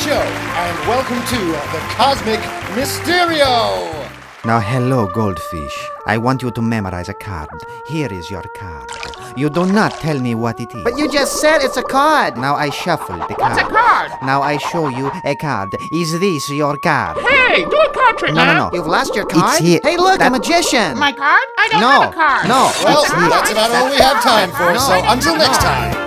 show, and welcome to the Cosmic Mysterio! Now, hello, goldfish. I want you to memorize a card. Here is your card. You do not tell me what it is. But you just said it's a card. Now I shuffle the card. What's a card? Now I show you a card. Is this your card? Hey, do a card trick No, no, no. You've lost your card? It's here. Hey, look, That- a magician. My card? I don't No, have a card. no. Well, that's about all we have time for, No. so until next time.